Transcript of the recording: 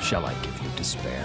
Shall I give you despair?